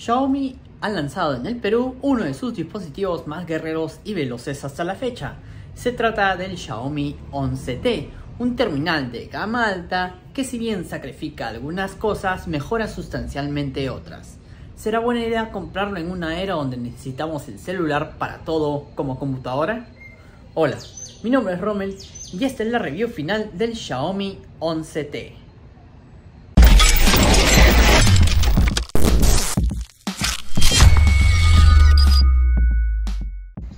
Xiaomi ha lanzado en el Perú uno de sus dispositivos más guerreros y veloces hasta la fecha. Se trata del Xiaomi 11T, un terminal de gama alta que si bien sacrifica algunas cosas, mejora sustancialmente otras. ¿Será buena idea comprarlo en una era donde necesitamos el celular para todo como computadora? Hola, mi nombre es Rommel y esta es la review final del Xiaomi 11T.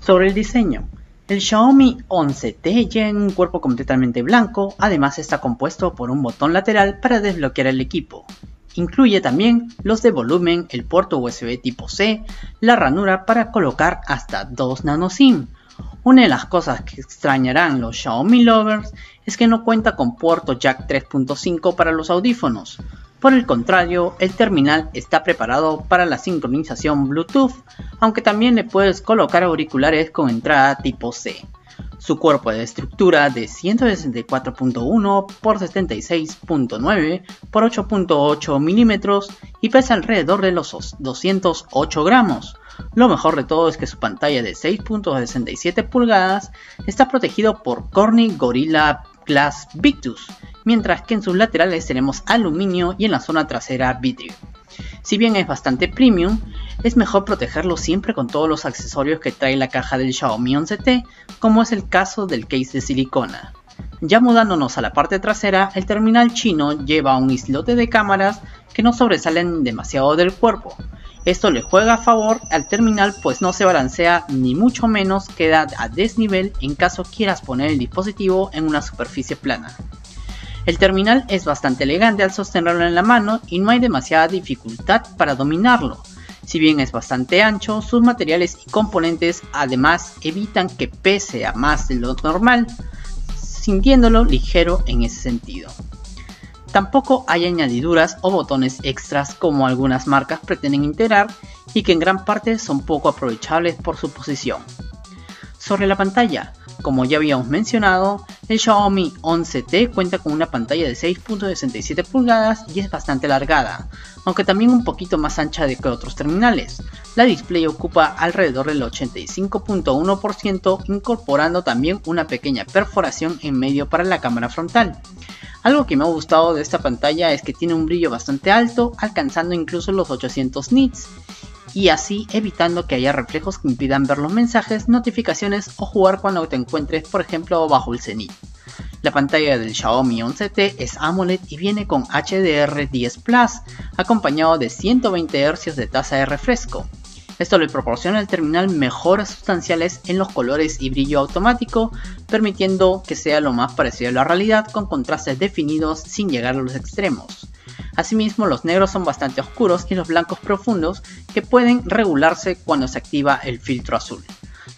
Sobre el diseño, el Xiaomi 11T llega en un cuerpo completamente blanco, además está compuesto por un botón lateral para desbloquear el equipo. Incluye también los de volumen, el puerto USB tipo C, la ranura para colocar hasta 2 nano SIM. Una de las cosas que extrañarán los Xiaomi lovers es que no cuenta con puerto jack 3.5 para los audífonos, por el contrario, el terminal está preparado para la sincronización Bluetooth, aunque también le puedes colocar auriculares con entrada tipo C. Su cuerpo de estructura de 164.1 x 76.9 x 8.8 milímetros y pesa alrededor de los 208 gramos. Lo mejor de todo es que su pantalla de 6.67 pulgadas está protegido por Corning Gorilla Glass Victus, mientras que en sus laterales tenemos aluminio y en la zona trasera vidrio. Si bien es bastante premium, es mejor protegerlo siempre con todos los accesorios que trae la caja del Xiaomi 11T, como es el caso del case de silicona. Ya mudándonos a la parte trasera, el terminal chino lleva un islote de cámaras que no sobresalen demasiado del cuerpo. Esto le juega a favor al terminal pues no se balancea ni mucho menos queda a desnivel en caso quieras poner el dispositivo en una superficie plana. El terminal es bastante elegante al sostenerlo en la mano y no hay demasiada dificultad para dominarlo. Si bien es bastante ancho, sus materiales y componentes además evitan que pese a más de lo normal, sintiéndolo ligero en ese sentido. Tampoco hay añadiduras o botones extras como algunas marcas pretenden integrar y que en gran parte son poco aprovechables por su posición. Sobre la pantalla, como ya habíamos mencionado, el Xiaomi 11T cuenta con una pantalla de 6.67 pulgadas y es bastante alargada, aunque también un poquito más ancha de que otros terminales. La display ocupa alrededor del 85.1% incorporando también una pequeña perforación en medio para la cámara frontal. Algo que me ha gustado de esta pantalla es que tiene un brillo bastante alto, alcanzando incluso los 800 nits, y así evitando que haya reflejos que impidan ver los mensajes, notificaciones o jugar cuando te encuentres por ejemplo bajo el cenit. La pantalla del Xiaomi 11T es AMOLED y viene con HDR10 Plus, acompañado de 120 Hz de tasa de refresco. Esto le proporciona al terminal mejoras sustanciales en los colores y brillo automático, permitiendo que sea lo más parecido a la realidad con contrastes definidos sin llegar a los extremos. Asimismo, los negros son bastante oscuros y los blancos profundos que pueden regularse cuando se activa el filtro azul.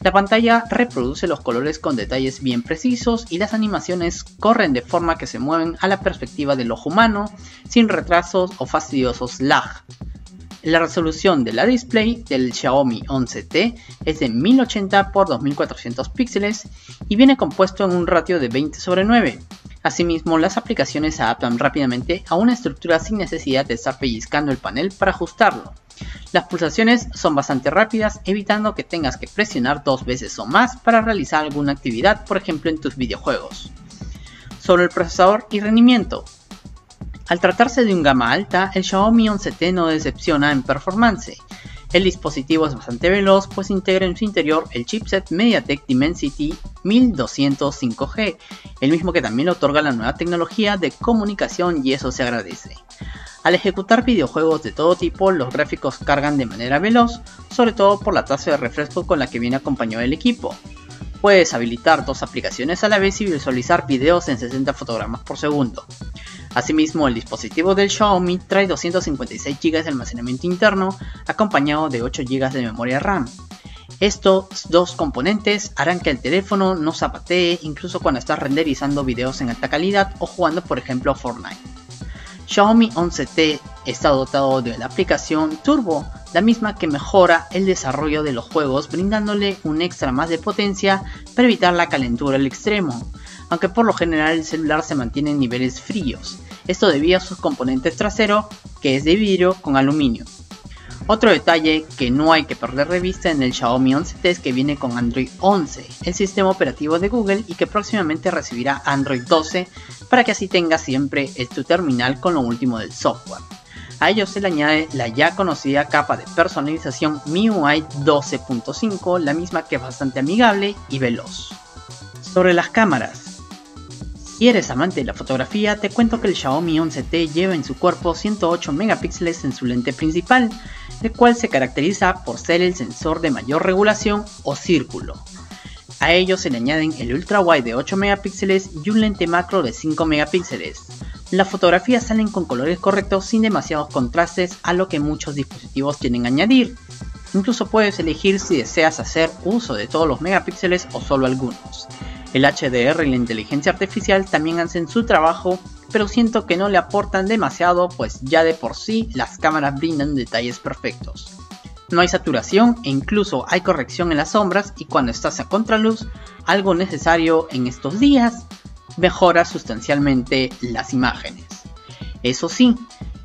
La pantalla reproduce los colores con detalles bien precisos y las animaciones corren de forma que se mueven a la perspectiva del ojo humano, sin retrasos o fastidiosos lag. La resolución de la display del Xiaomi 11T es de 1080 x 2400 píxeles y viene compuesto en un ratio de 20 sobre 9. Asimismo, las aplicaciones se adaptan rápidamente a una estructura sin necesidad de estar pellizcando el panel para ajustarlo. Las pulsaciones son bastante rápidas, evitando que tengas que presionar dos veces o más para realizar alguna actividad, por ejemplo en tus videojuegos. Sobre el procesador y rendimiento. Al tratarse de un gama alta, el Xiaomi 11T no decepciona en performance. El dispositivo es bastante veloz pues integra en su interior el chipset MediaTek Dimensity 1205G, el mismo que también otorga la nueva tecnología de comunicación y eso se agradece. Al ejecutar videojuegos de todo tipo, los gráficos cargan de manera veloz, sobre todo por la tasa de refresco con la que viene acompañado el equipo. Puedes habilitar dos aplicaciones a la vez y visualizar videos en 60 fotogramas por segundo. Asimismo, el dispositivo del Xiaomi trae 256 GB de almacenamiento interno, acompañado de 8 GB de memoria RAM. Estos dos componentes harán que el teléfono no zapatee incluso cuando estás renderizando videos en alta calidad o jugando por ejemplo a Fortnite. Xiaomi 11T está dotado de la aplicación Turbo, la misma que mejora el desarrollo de los juegos brindándole un extra más de potencia para evitar la calentura al extremo, aunque por lo general el celular se mantiene en niveles fríos, esto debido a sus componentes traseros que es de vidrio con aluminio. Otro detalle que no hay que perder de vista en el Xiaomi 11T es que viene con Android 11, el sistema operativo de Google y que próximamente recibirá Android 12 para que así tengas siempre tu terminal con lo último del software. A ello se le añade la ya conocida capa de personalización MIUI 12.5, la misma que es bastante amigable y veloz. Sobre las cámaras, si eres amante de la fotografía, te cuento que el Xiaomi 11T lleva en su cuerpo 108 megapíxeles en su lente principal, el cual se caracteriza por ser el sensor de mayor regulación o círculo. A ello se le añaden el ultra wide de 8 megapíxeles y un lente macro de 5 megapíxeles. Las fotografías salen con colores correctos sin demasiados contrastes a lo que muchos dispositivos tienen añadir. Incluso puedes elegir si deseas hacer uso de todos los megapíxeles o solo algunos. El HDR y la inteligencia artificial también hacen su trabajo, pero siento que no le aportan demasiado pues ya de por sí las cámaras brindan detalles perfectos. No hay saturación e incluso hay corrección en las sombras y cuando estás a contraluz, algo necesario en estos días, mejora sustancialmente las imágenes. Eso sí,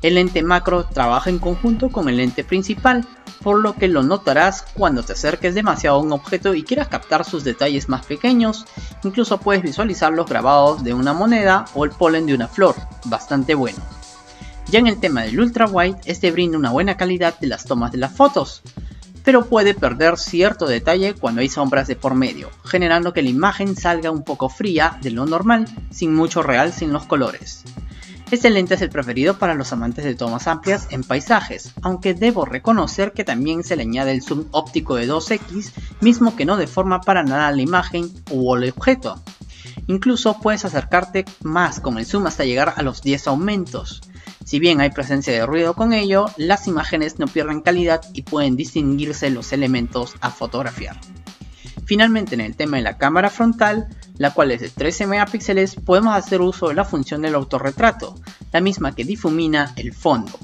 el lente macro trabaja en conjunto con el lente principal, por lo que lo notarás cuando te acerques demasiado a un objeto y quieras captar sus detalles más pequeños, incluso puedes visualizar los grabados de una moneda o el polen de una flor, bastante bueno. Ya en el tema del ultra wide, este brinda una buena calidad de las tomas de las fotos, pero puede perder cierto detalle cuando hay sombras de por medio, generando que la imagen salga un poco fría de lo normal, sin mucho real sin los colores. Este lente es el preferido para los amantes de tomas amplias en paisajes, aunque debo reconocer que también se le añade el zoom óptico de 2x, mismo que no deforma para nada la imagen u el objeto. Incluso puedes acercarte más con el zoom hasta llegar a los 10 aumentos. Si bien hay presencia de ruido con ello, las imágenes no pierden calidad y pueden distinguirse los elementos a fotografiar. Finalmente en el tema de la cámara frontal, la cual es de 13 megapíxeles, podemos hacer uso de la función del autorretrato, la misma que difumina el fondo.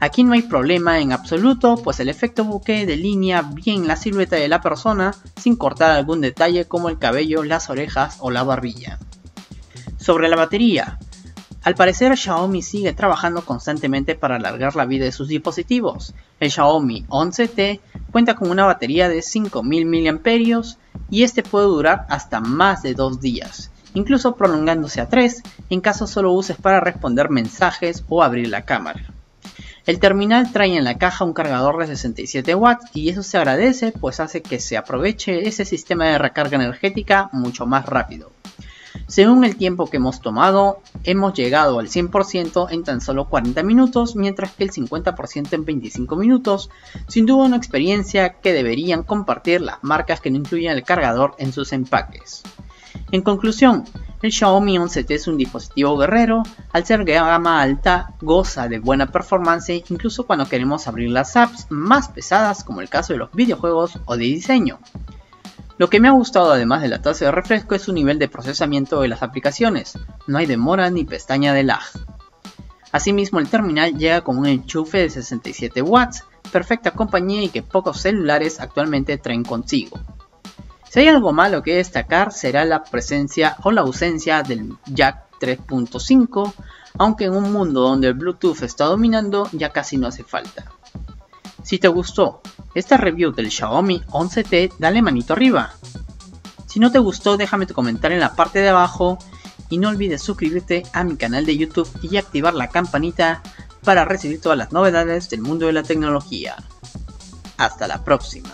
Aquí no hay problema en absoluto, pues el efecto bokeh delinea bien la silueta de la persona sin cortar algún detalle como el cabello, las orejas o la barbilla. Sobre la batería, al parecer Xiaomi sigue trabajando constantemente para alargar la vida de sus dispositivos. El Xiaomi 11T cuenta con una batería de 5000 mAh y este puede durar hasta más de 2 días, incluso prolongándose a 3 en caso solo uses para responder mensajes o abrir la cámara. El terminal trae en la caja un cargador de 67 watts y eso se agradece pues hace que se aproveche ese sistema de recarga energética mucho más rápido. Según el tiempo que hemos tomado, hemos llegado al 100% en tan solo 40 minutos, mientras que el 50% en 25 minutos. Sin duda una experiencia que deberían compartir las marcas que no incluyen el cargador en sus empaques. En conclusión, el Xiaomi 11T es un dispositivo guerrero, al ser gama alta goza de buena performance incluso cuando queremos abrir las apps más pesadas como el caso de los videojuegos o de diseño. Lo que me ha gustado además de la tasa de refresco es su nivel de procesamiento de las aplicaciones, no hay demora ni pestaña de lag. Asimismo el terminal llega con un enchufe de 67 watts, perfecta compañía y que pocos celulares actualmente traen consigo. Si hay algo malo que destacar será la presencia o la ausencia del jack 3.5, aunque en un mundo donde el Bluetooth está dominando ya casi no hace falta. Si te gustó esta review del Xiaomi 11T, dale manito arriba. Si no te gustó, déjame tu comentario en la parte de abajo y no olvides suscribirte a mi canal de YouTube y activar la campanita para recibir todas las novedades del mundo de la tecnología. Hasta la próxima.